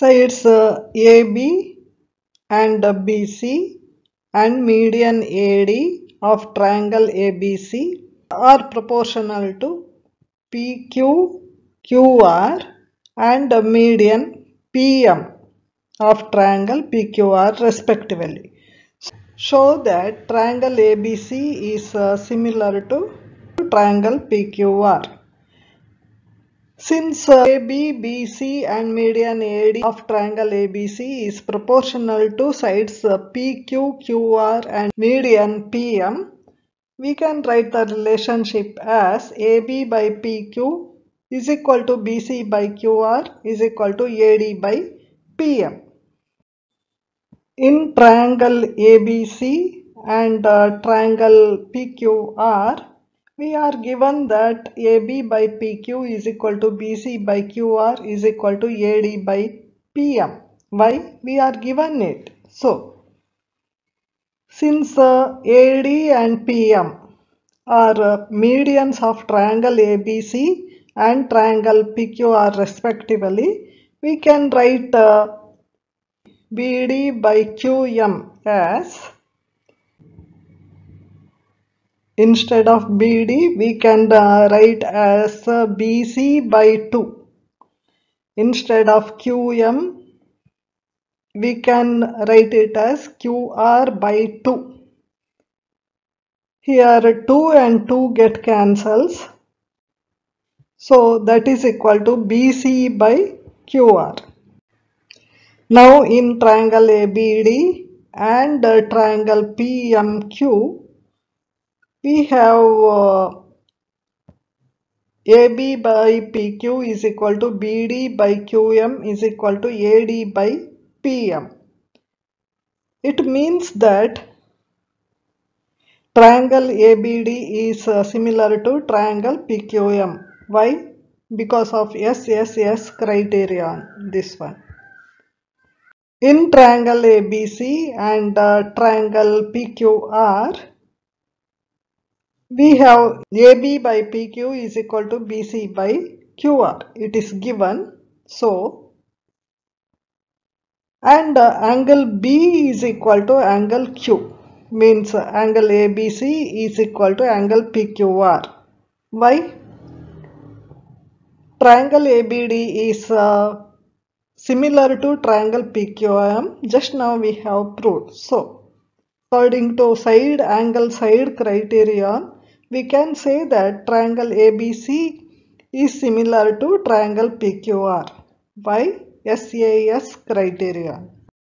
sides AB and BC and median AD of triangle ABC are proportional to PQ, QR and median PM of triangle PQR respectively. Show that triangle ABC is uh, similar to triangle PQR. Since uh, AB, BC and median AD of triangle ABC is proportional to sides uh, PQ, QR and median PM, we can write the relationship as AB by PQ is equal to BC by QR is equal to AD by PM. In triangle ABC and uh, triangle PQR, we are given that AB by PQ is equal to BC by QR is equal to AD by PM. Why? We are given it. So, since uh, AD and PM are uh, medians of triangle ABC and triangle PQR respectively, we can write uh, BD by QM as instead of BD we can uh, write as uh, BC by 2 instead of QM we can write it as QR by 2 here 2 and 2 get cancels. So that is equal to BC by QR now in triangle ABD and uh, triangle PMQ we have uh, AB by PQ is equal to BD by QM is equal to AD by PM. It means that triangle ABD is uh, similar to triangle PQM. Why? Because of SSS criterion, this one. In triangle ABC and uh, triangle PQR, we have AB by PQ is equal to BC by QR. It is given. So, and uh, angle B is equal to angle Q means uh, angle ABC is equal to angle PQR. Why? Triangle ABD is uh, similar to triangle PQM. Just now we have proved. So, according to side angle side criterion, we can say that triangle ABC is similar to triangle PQR by SAS criterion.